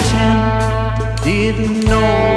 pretend, didn't know